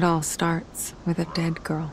It all starts with a dead girl.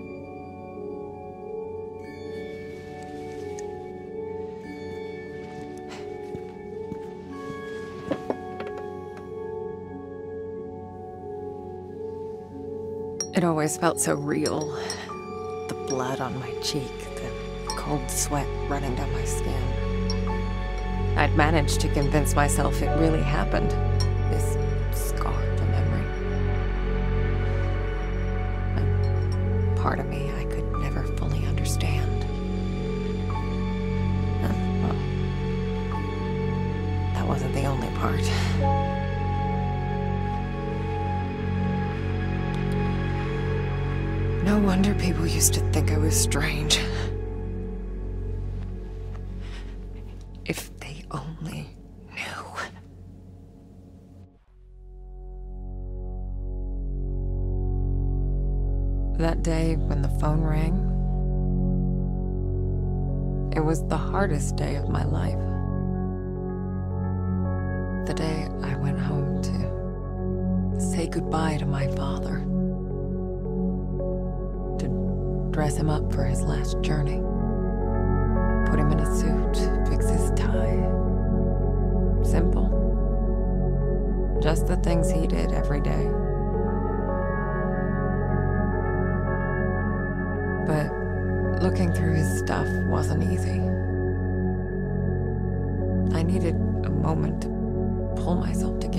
It always felt so real. The blood on my cheek, the cold sweat running down my skin. I'd managed to convince myself it really happened. Used to think I was strange.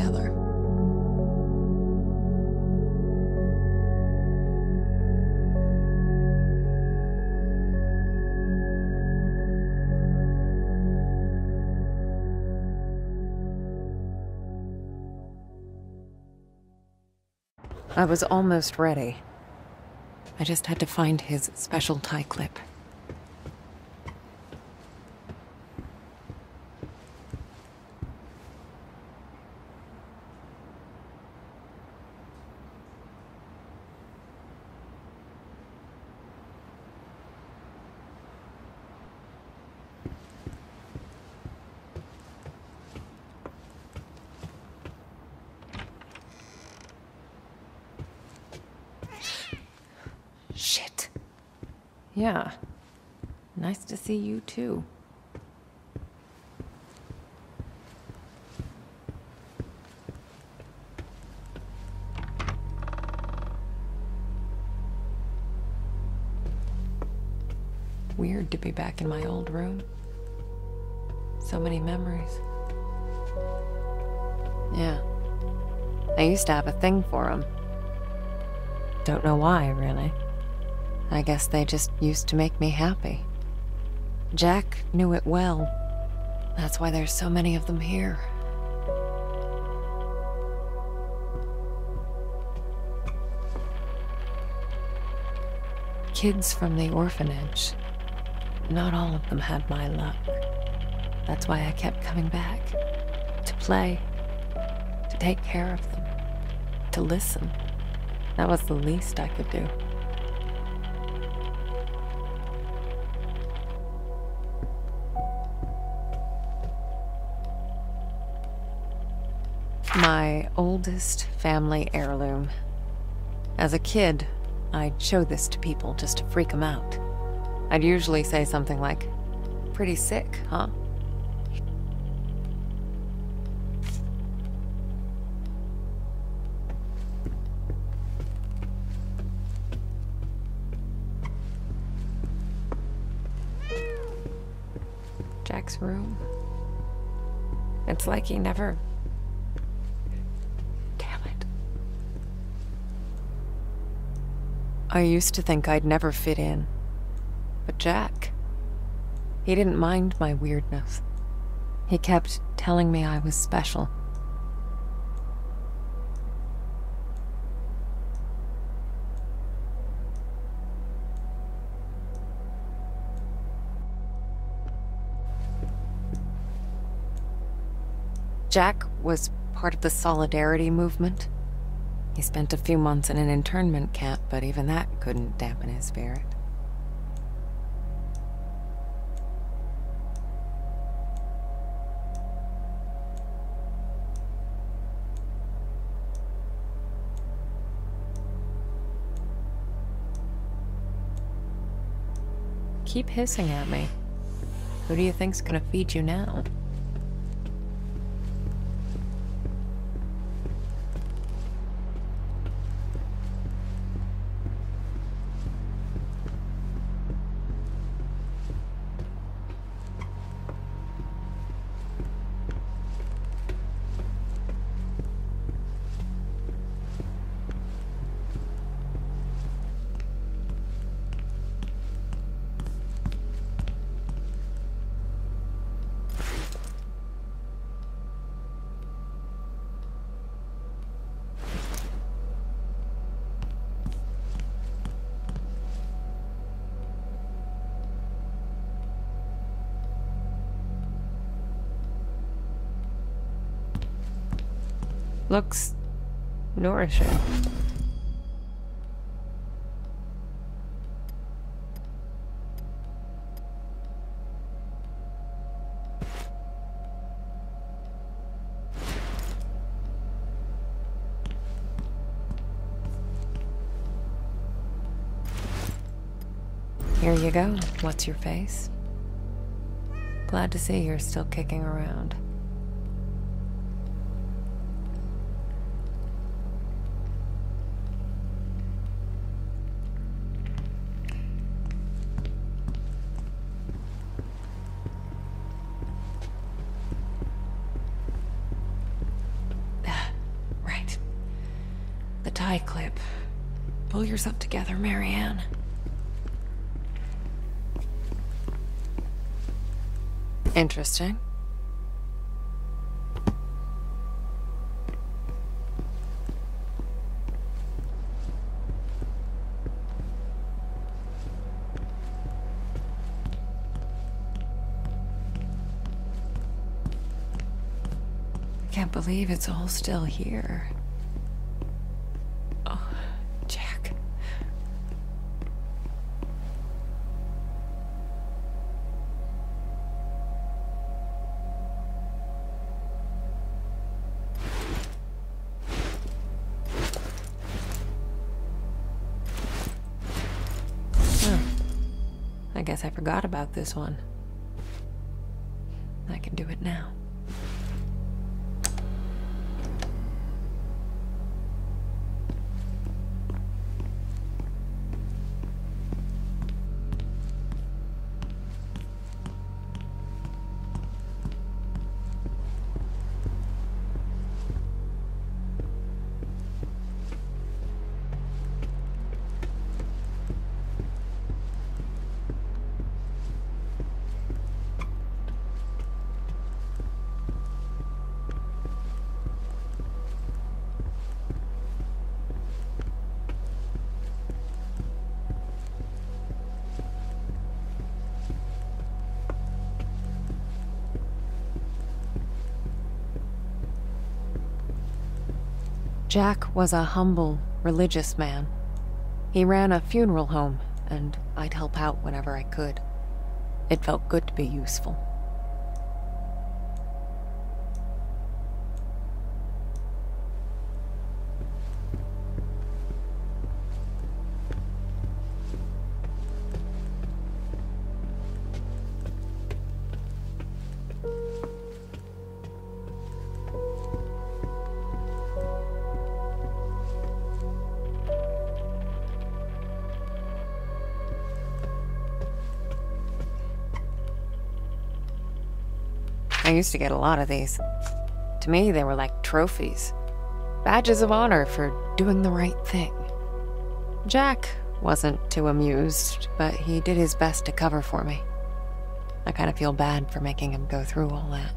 Together. I was almost ready. I just had to find his special tie clip. Shit. Yeah. Nice to see you too. Weird to be back in my old room. So many memories. Yeah. I used to have a thing for him. Don't know why, really. I guess they just used to make me happy. Jack knew it well. That's why there's so many of them here. Kids from the orphanage. Not all of them had my luck. That's why I kept coming back. To play. To take care of them. To listen. That was the least I could do. My oldest family heirloom. As a kid, I'd show this to people just to freak them out. I'd usually say something like, Pretty sick, huh? Jack's room. It's like he never. I used to think I'd never fit in. But Jack. He didn't mind my weirdness. He kept telling me I was special. Jack was part of the Solidarity movement. He spent a few months in an internment camp, but even that couldn't dampen his spirit. Keep hissing at me. Who do you think's gonna feed you now? Looks nourishing. Here you go. What's your face? Glad to see you're still kicking around. Yourself together, Marianne. Interesting. I can't believe it's all still here. I forgot about this one. I can do it now. Jack was a humble religious man. He ran a funeral home, and I'd help out whenever I could. It felt good to be useful. Used to get a lot of these. To me, they were like trophies. Badges of honor for doing the right thing. Jack wasn't too amused, but he did his best to cover for me. I kind of feel bad for making him go through all that.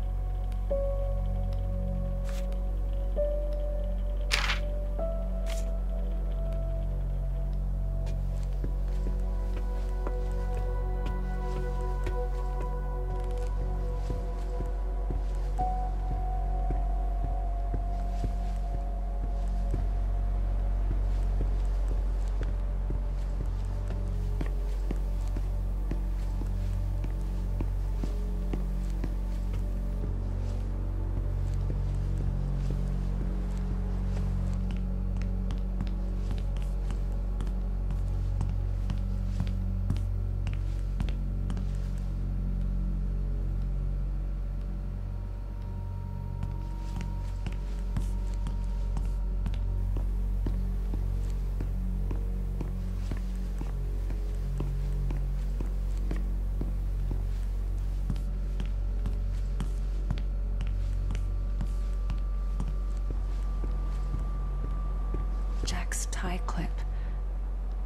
Jack's tie clip.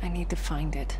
I need to find it.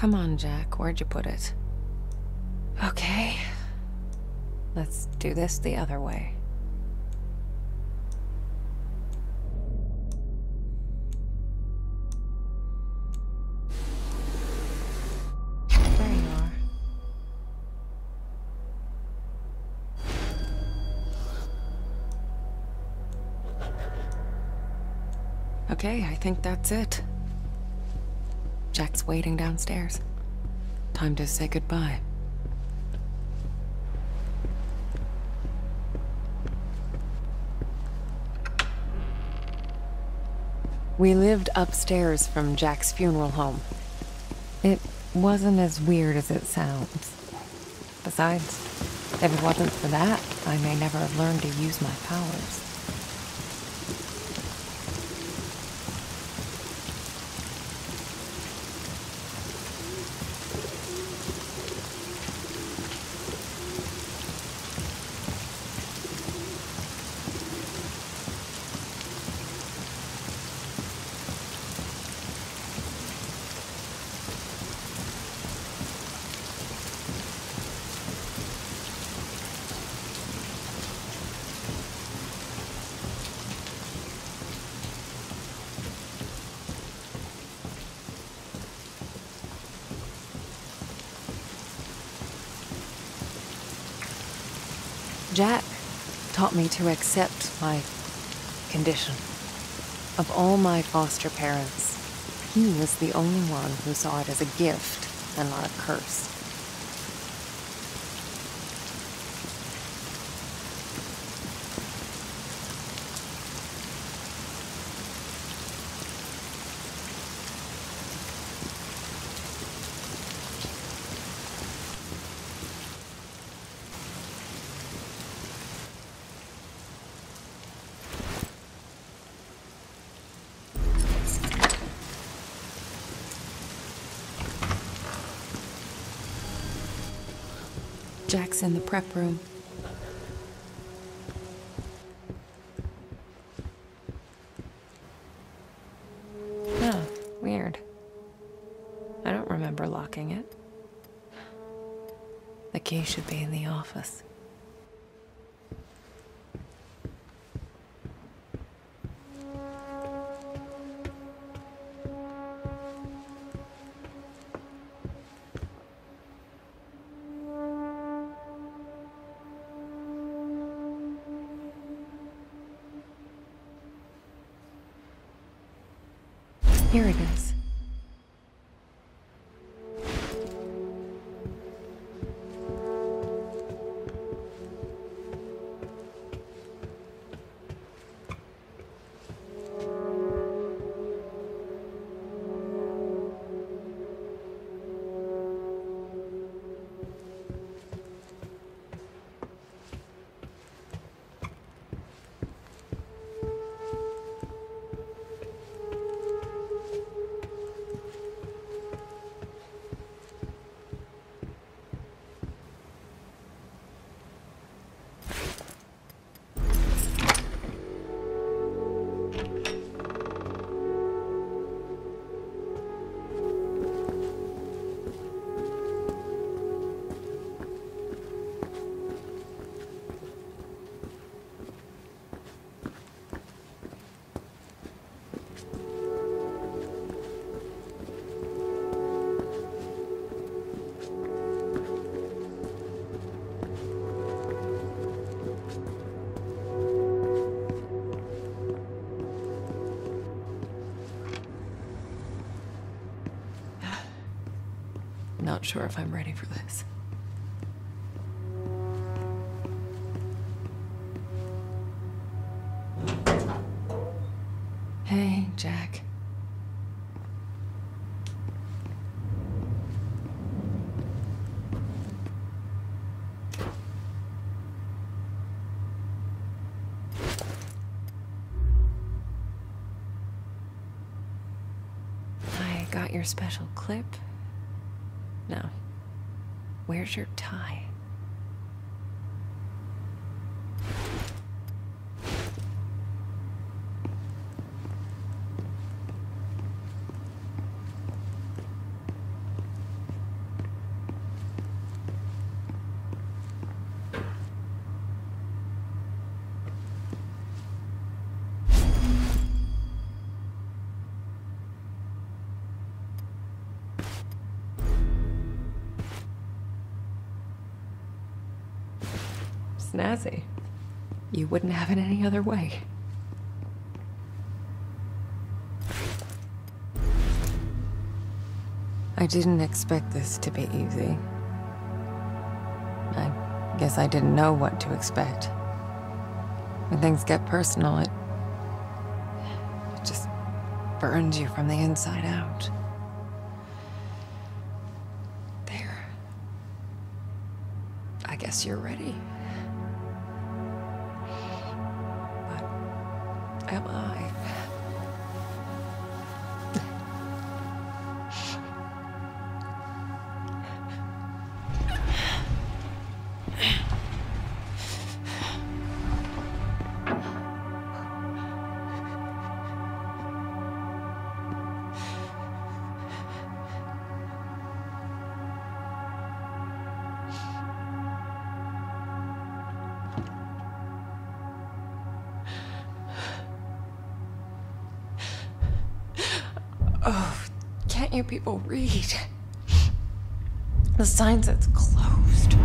Come on, Jack. Where'd you put it? Okay. Let's do this the other way. There you are. Okay, I think that's it. Jack's waiting downstairs. Time to say goodbye. We lived upstairs from Jack's funeral home. It wasn't as weird as it sounds. Besides, if it wasn't for that, I may never have learned to use my powers. Jack taught me to accept my condition. Of all my foster parents, he was the only one who saw it as a gift and not a curse. In the prep room. Oh, weird. I don't remember locking it. The key should be in the office. Not sure if I'm ready for this. Hey, Jack. I got your special clip. Where's your tie? Wouldn't have it any other way. I didn't expect this to be easy. I guess I didn't know what to expect. When things get personal, it, it just burns you from the inside out. There. I guess you're ready. Am I? Can't you people read? The sign says closed.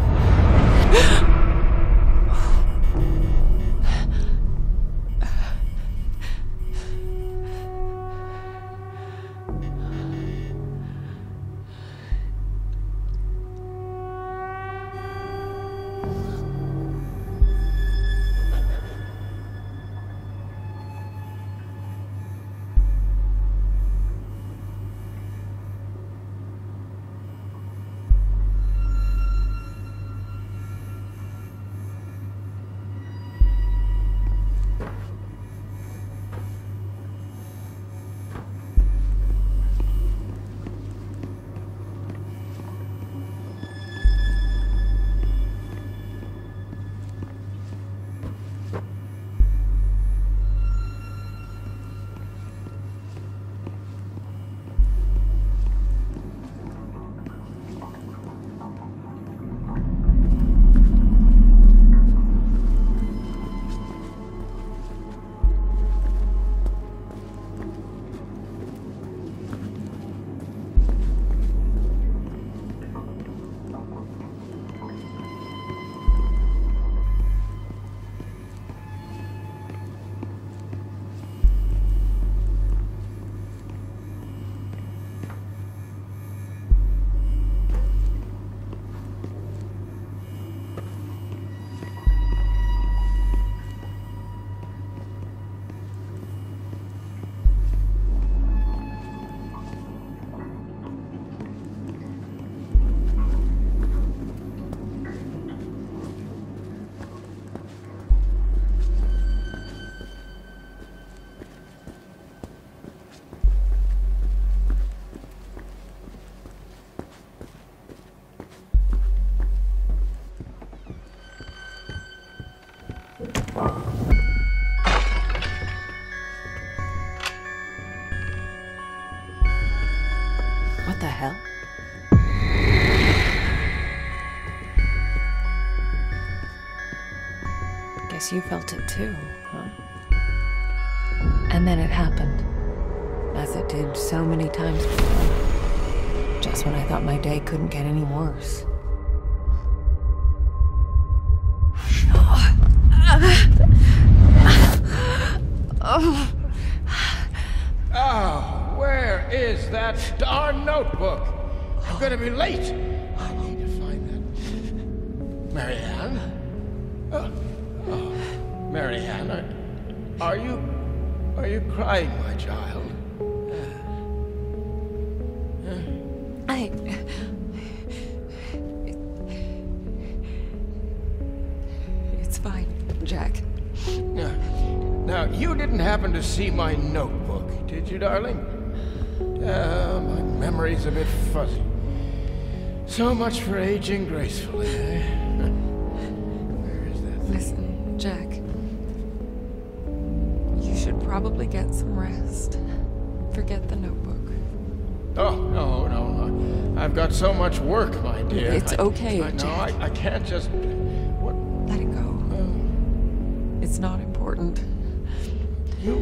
Guess you felt it too, huh? And then it happened. As it did so many times before. Just when I thought my day couldn't get any worse. Are, you... are you crying, my child? I. It's fine, Jack. Now, now, you didn't happen to see my notebook, did you, darling? Uh, my memory's a bit fuzzy. So much for aging gracefully, eh? Get some rest. Forget the notebook. Oh, no, no, no. I've got so much work, my dear. It's I- okay, I, no, I, I can't just... What? Let it go. Oh. It's not important. You...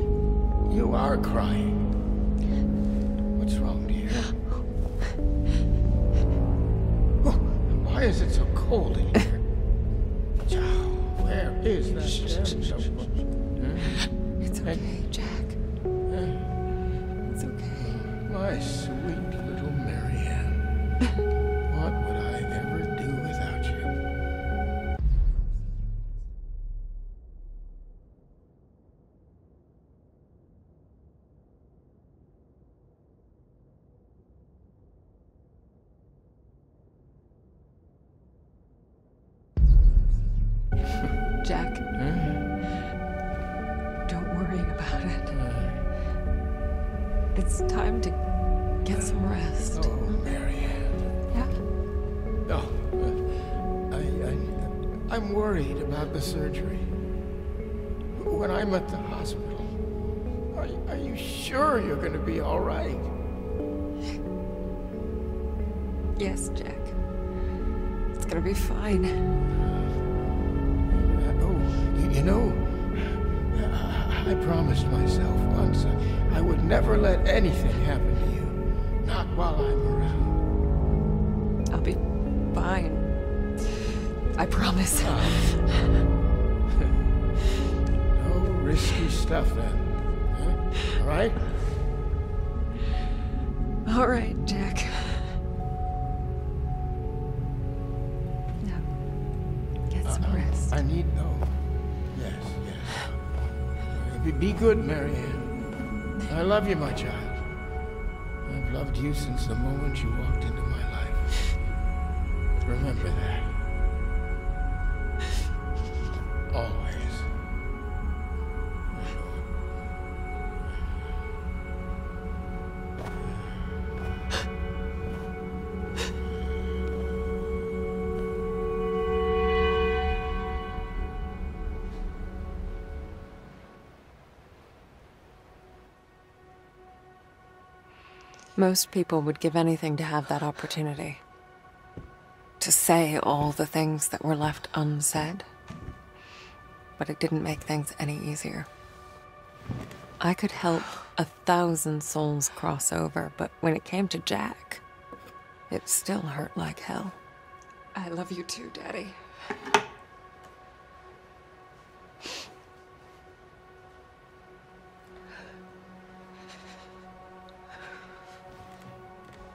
You are crying. What's wrong, dear? Oh, why is it so cold in here? Where is that worried about the surgery. When I'm at the hospital, are, are you sure you're going to be all right? Yes, Jack. It's gonna be fine. Uh, oh, you, you know, I, I promised myself once I, I would never let anything happen to you. Not while I'm I promise. No risky stuff then. Huh? All right? All right, Jack. Now, get some rest. I need. Oh, yes, yes. Be, be good, Marianne. I love you, my child. I've loved you since the moment you walked into my life. Remember that. Most people would give anything to have that opportunity. To say all the things that were left unsaid. But it didn't make things any easier. I could help a thousand souls cross over, but when it came to Jack, it still hurt like hell. I love you too, Daddy.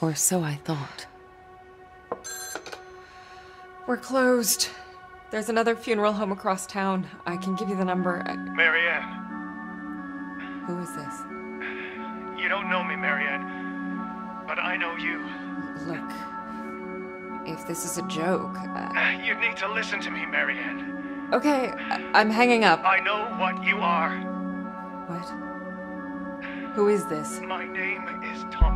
Or so I thought. We're closed. There's another funeral home across town. I can give you the number. I- Marianne, Who is this? you don't know me, Marianne, but I know you. Look, if this is a joke, uh, You need to listen to me, Marianne. Okay, I- I'm hanging up. I know what you are. What? Who is this? My name is Thomas.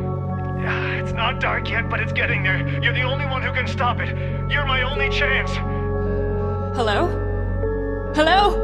It's not dark yet, but it's getting there. You're the only one who can stop it. You're my only chance. Hello? Hello?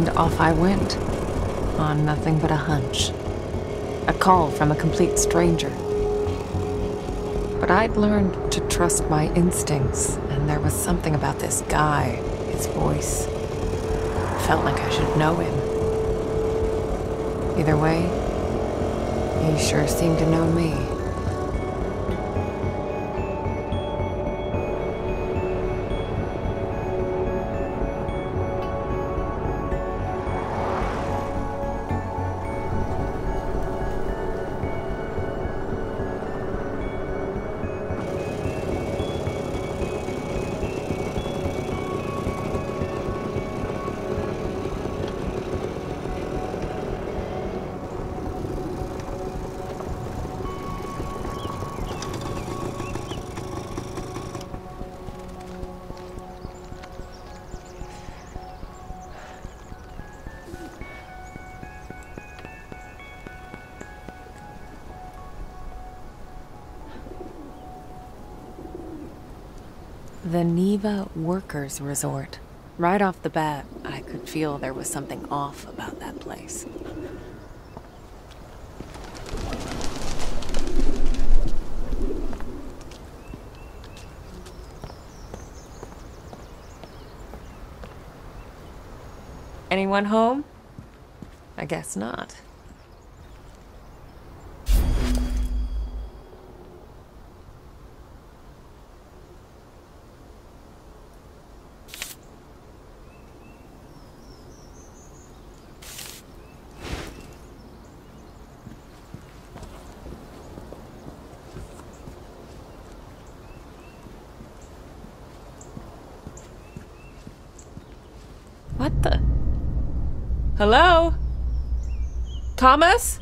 And off I went, on nothing but a hunch. A call from a complete stranger. But I'd learned to trust my instincts, and there was something about this guy, his voice. Felt like I should know him. Either way, he sure seemed to know me. Resort. Right off the bat, I could feel there was something off about that place. Anyone home? I guess not. What the? Hello? Thomas?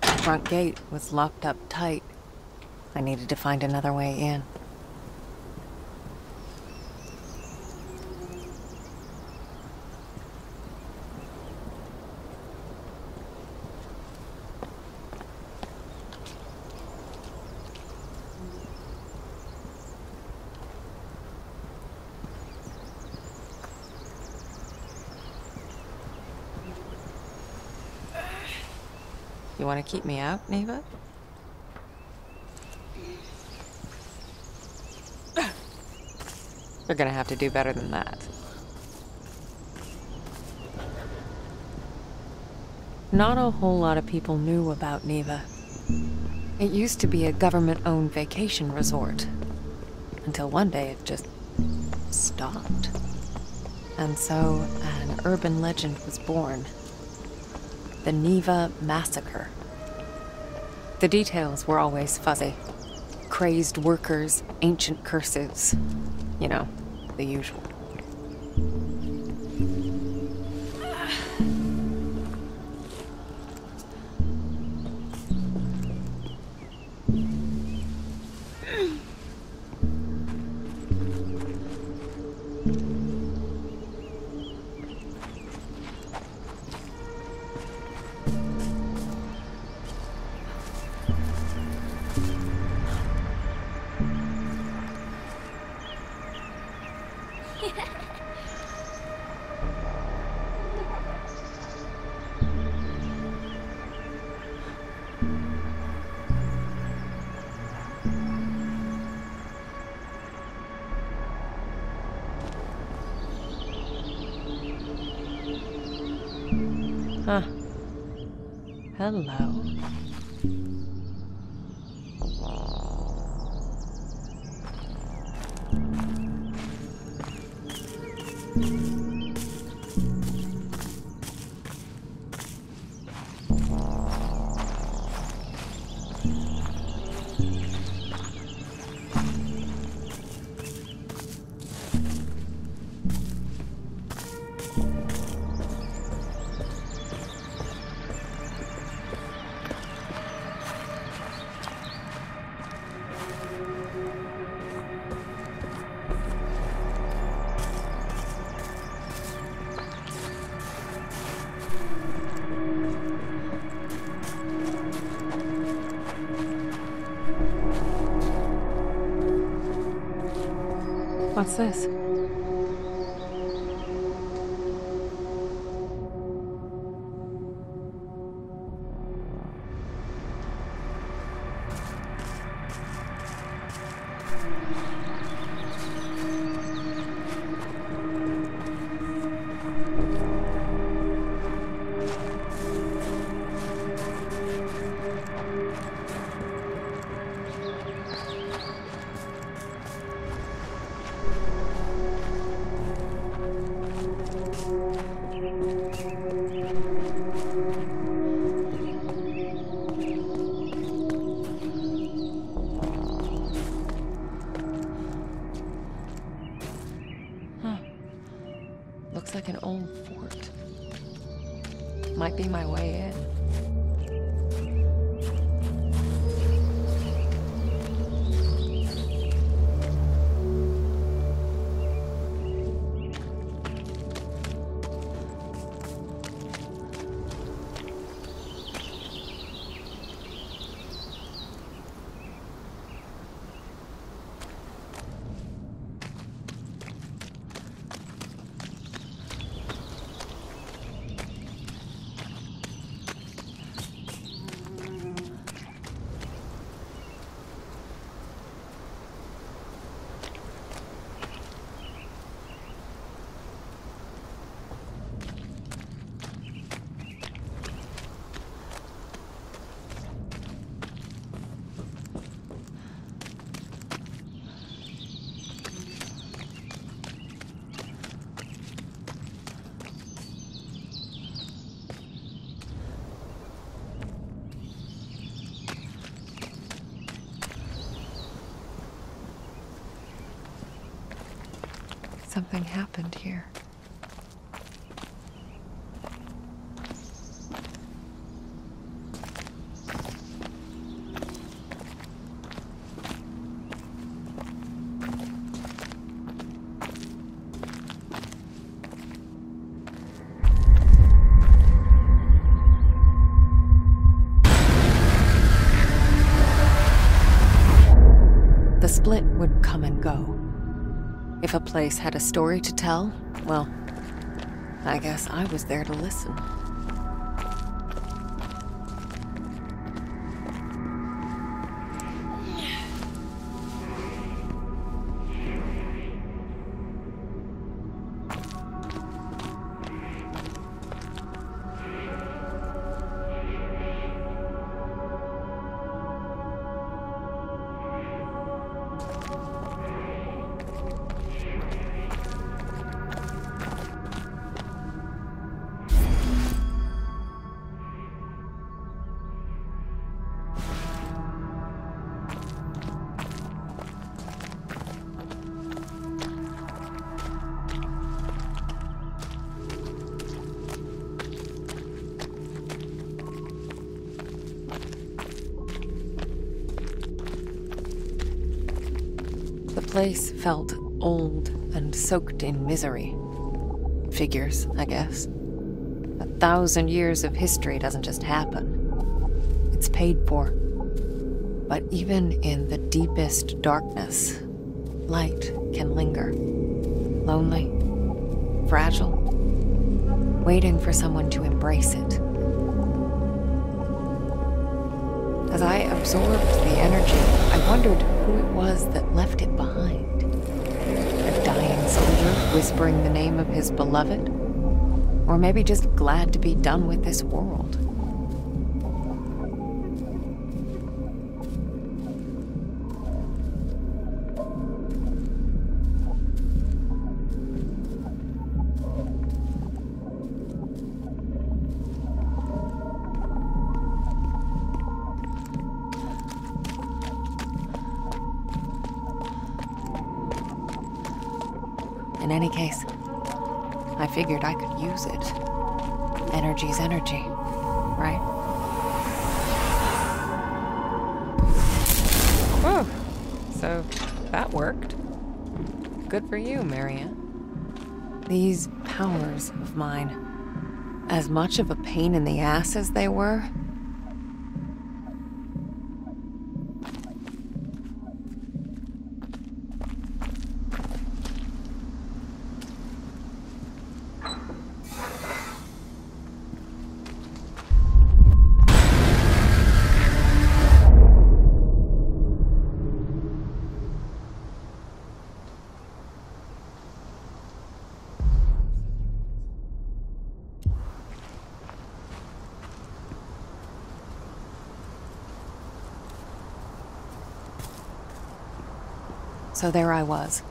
The front gate was locked up tight. I needed to find another way in. Want to keep me out, Niwa? You're gonna have to do better than that. Not a whole lot of people knew about Niwa. It used to be a government-owned vacation resort. Until one day it just stopped. And so an urban legend was born the Niwa Massacre. The details were always fuzzy. Crazed workers, ancient curses. You know, the usual. What's this? Something happened here. Place had a story to tell, well, I guess I was there to listen. Place felt old and soaked in misery. Figures, I guess. A thousand years of history doesn't just happen, it's paid for. But even in the deepest darkness, light can linger. Lonely, fragile, waiting for someone to embrace it. Absorbed the energy, I wondered who it was that left it behind. A dying soldier whispering the name of his beloved? Or maybe just glad to be done with this world. These powers of mine, as much of a pain in the ass as they were, So there I was,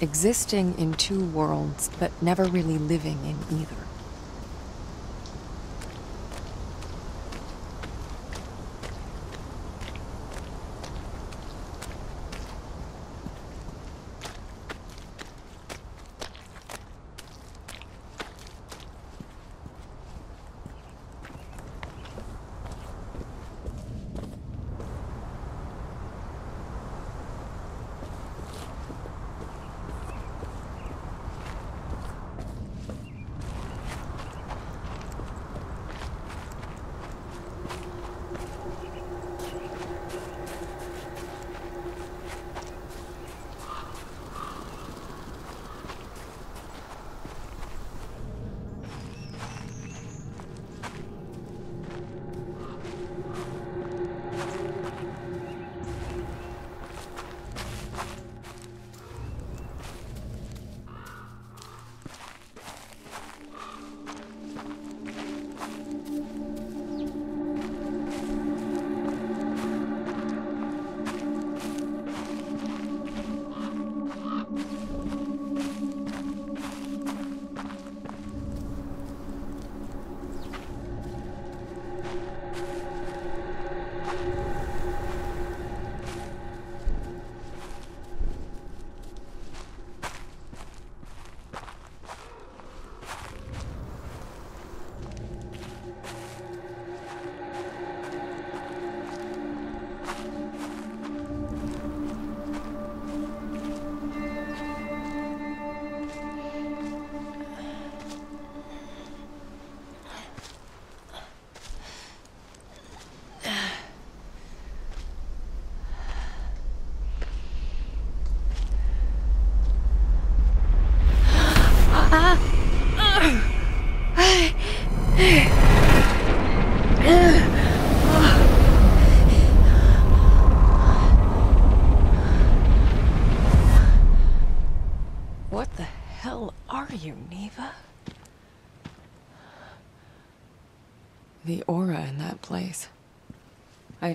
existing in two worlds, but never really living in either.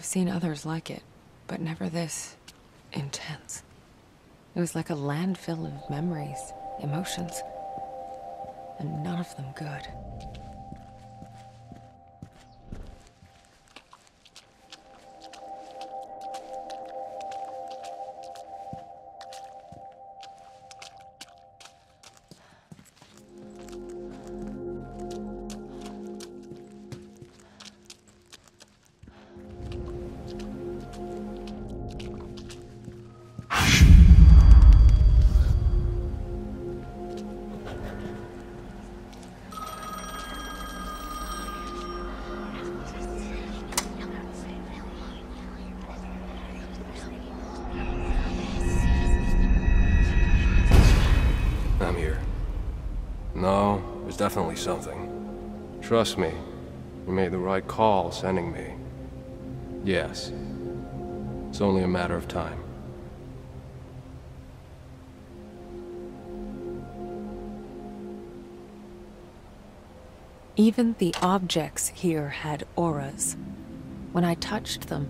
Seen others like it, but never this intense. It was like a landfill of memories, emotions, and none of them good. Definitely something. Trust me, you made the right call sending me. Yes. It's only a matter of time. Even the objects here had auras. When I touched them,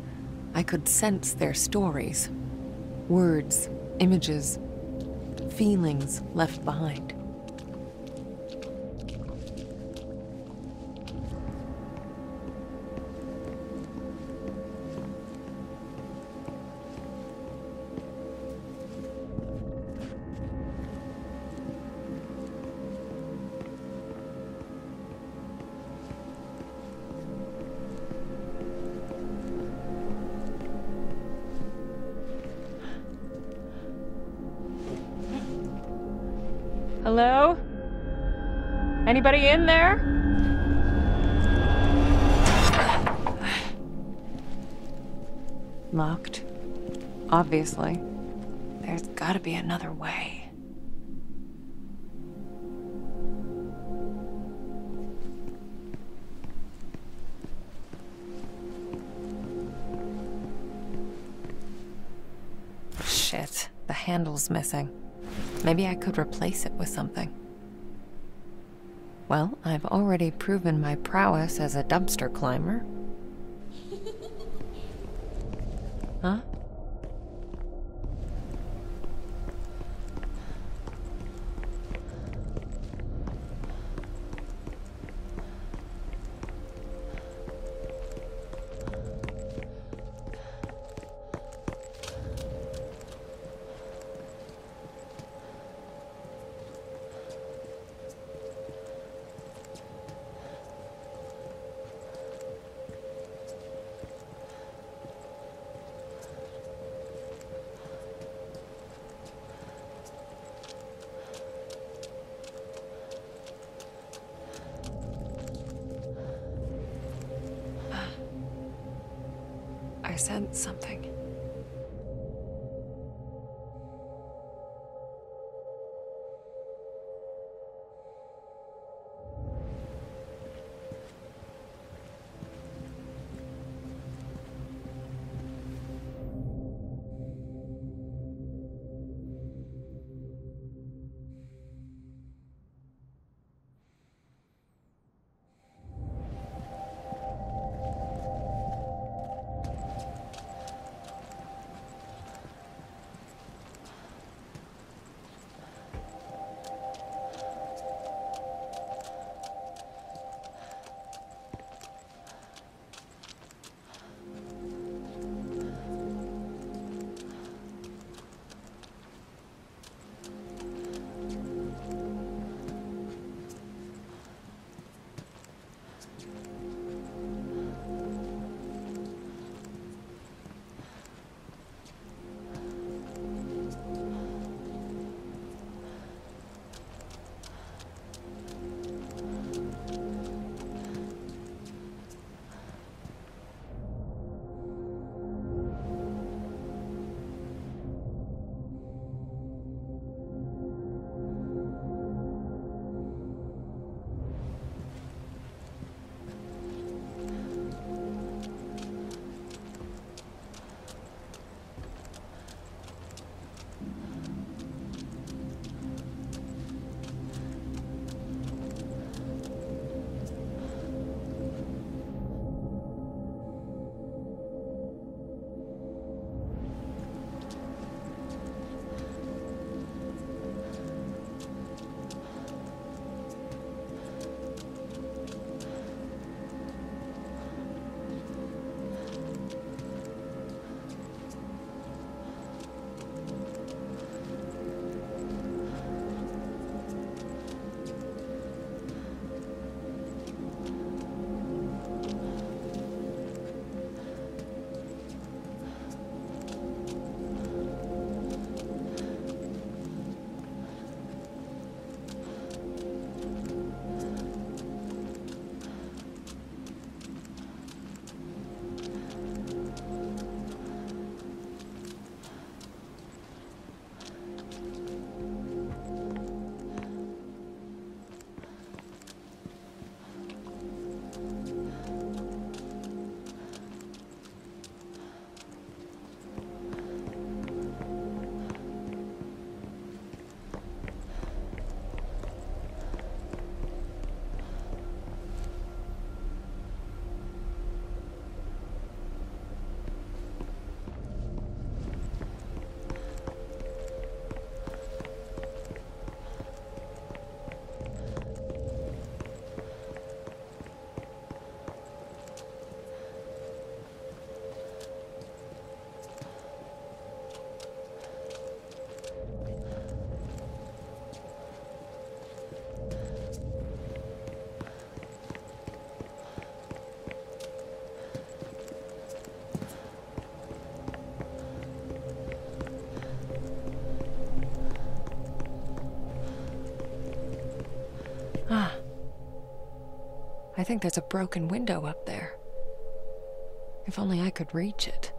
I could sense their stories. Words, images, feelings left behind. Obviously. There's gotta be another way. Shit, the handle's missing. Maybe I could replace it with something. Well, I've already proven my prowess as a dumpster climber. Huh? Ah. I think there's a broken window up there. If only I could reach it.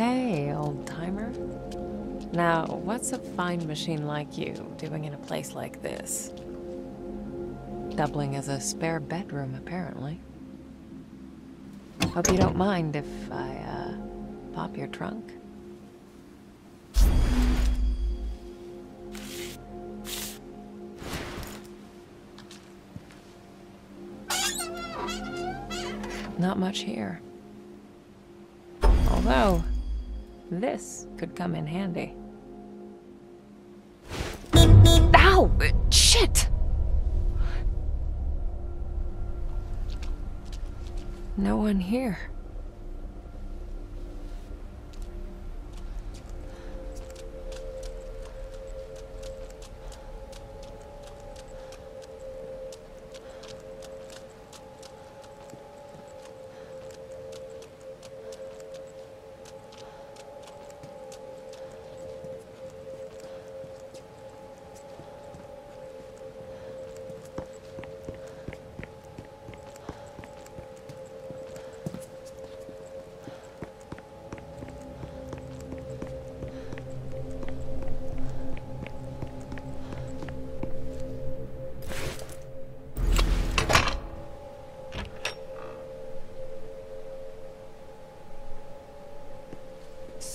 Hey, old timer. Now, what's a fine machine like you doing in a place like this? Doubling as a spare bedroom, apparently. Hope you don't mind if I, uh, pop your trunk. Not much here. Although, this could come in handy. Ow! Shit! No one here.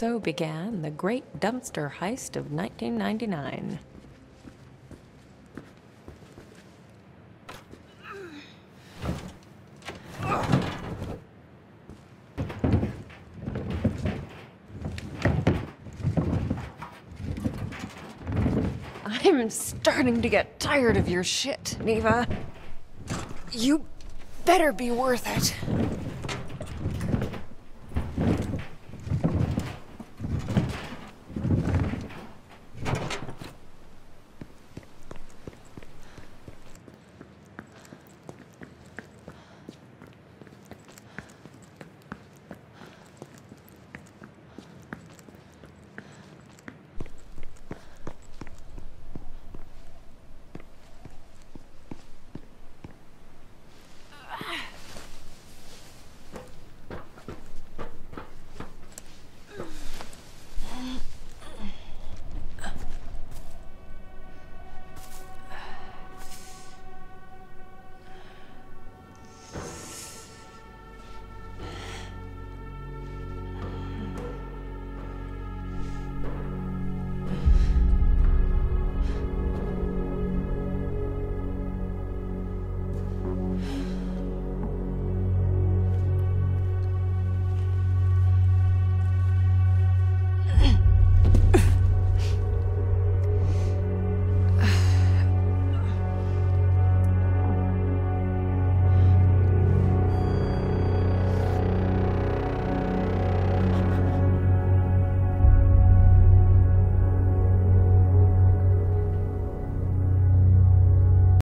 So began the great dumpster heist of 1999. I'm starting to get tired of your shit, Niwa. You better be worth it.